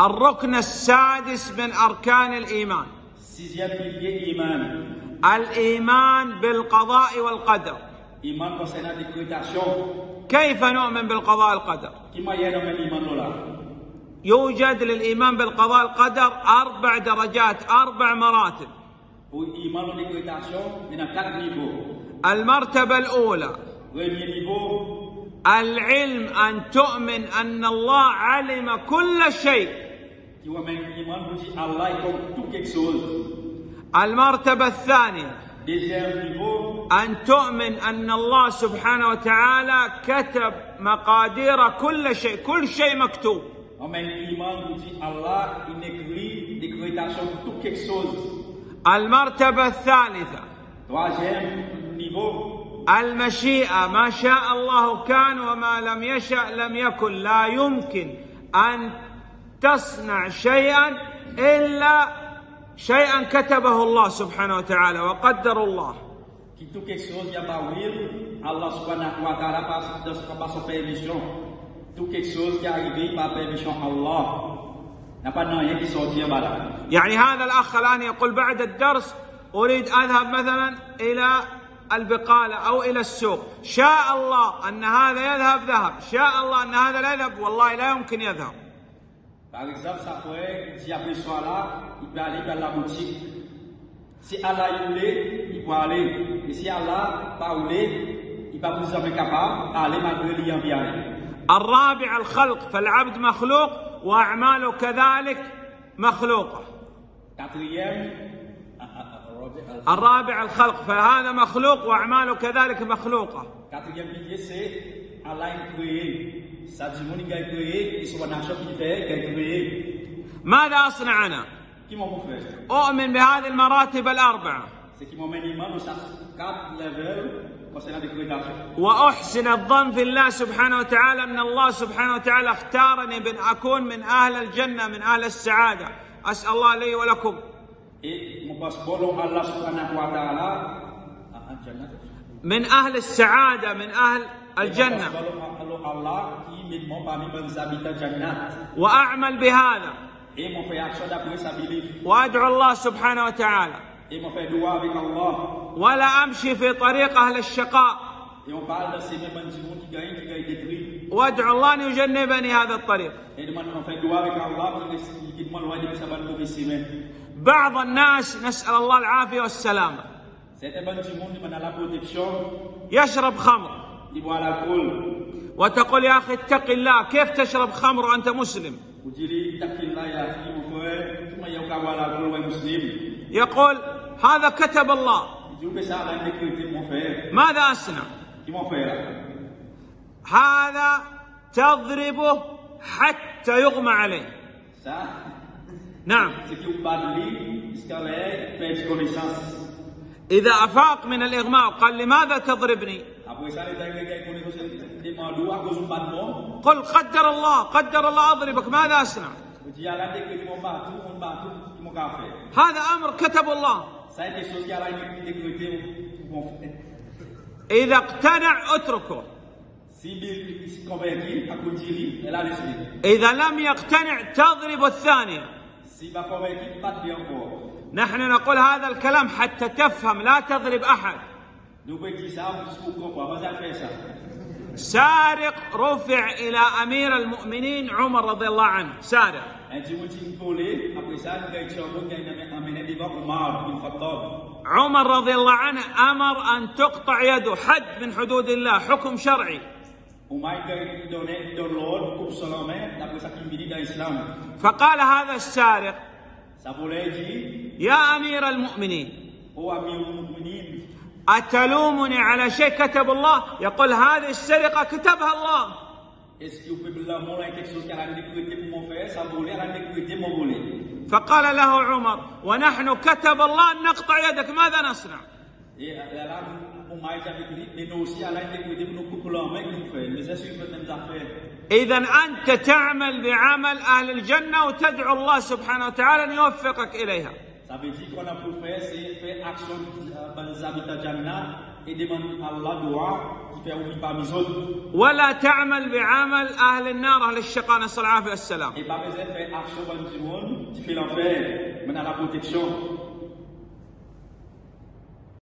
الركن السادس من pilier, Iman. الإيمان بالقضاء والقدر. كيف نؤمن بالقضاء والقدر؟ يوجد للإيمان بالقضاء والقدر أربع درجات أربع مراتب. Pour Iman العلم أن تؤمن أن الله علم كل شيء. المرتبة الثانية. أن تؤمن أن الله سبحانه وتعالى كتب مقادير كل شيء كل شيء مكتوب. المرتبة الثالثة. المشيئة ما شاء الله كان وما لم يشأ لم يكن لا يمكن أن تصنع شيئا إلا شيئا كتبه الله سبحانه وتعالى وقدر الله. يعني هذا الأخ الآن يقول بعد الدرس أريد أذهب مثلا إلى البقاله أو إلى السوق، شاء الله ان هذا يذهب ذهب، شاء الله ان هذا لا يذهب والله لا يمكن يذهب. Par exemple, ça pourrait, si après ce soir-là, il peut aller dans la boutique. Si Allah il voulait, il peut aller. Et si Allah pas voulait, il va vous jamais capable d'aller malgré lui en bien. الرابع الخلق فالعبد مخلوق واعماله كذلك مخلوقه. Quatrième, الرابع الخلق فهذا مخلوق وأعماله كذلك مخلوقة. ماذا أصنع أنا؟ أؤمن بهذه المراتب الأربعة. وأحسن الظن في الله سبحانه وتعالى أن الله سبحانه وتعالى اختارني بان أكون من أهل الجنة من أهل السعادة. أسأل الله لي ولكم. من أهل السعادة من أهل الجنة. وأعمل بهذا وأدعو الله سبحانه وتعالى ولا أمشي في طريق أهل الشقاء وأدعو الله أن يجنبني هذا الطريق بعض الناس نسأل الله العافية والسلامة. يشرب خمر. وتقول يا أخي اتق الله كيف تشرب خمر وأنت مسلم؟ يقول هذا كتب الله. ماذا أصنع؟ هذا تضربه حتى يغمى عليه. نعم. إذا أفاق من الإغماء قال لماذا تضربني؟ قل قدر الله قدر الله أضربك ماذا أصنع هذا أمر كتب الله. إذا اقتنع اتركه. إذا لم يقتنع تضرب الثانية. نحن نقول هذا الكلام حتى تفهم لا تضرب أحد. سارق رفع إلى أمير المؤمنين عمر رضي الله عنه. سارق. عمر رضي الله عنه أمر أن تقطع يده حد من حدود الله حكم شرعي. فقال هذا السارق يا أمير المؤمنين أتلومني على شيء كتب الله؟ يقول هذه السرقة كتبها الله. فقال له عمر ونحن كتب الله أن نقطع يدك ماذا نصنع؟ إذا أنت تعمل بعمل أهل الجنة وتدعو الله سبحانه وتعالى أن يوفقك إليها. ولا تعمل بعمل أهل النار أهل الشقاء نسأل العافية والسلام.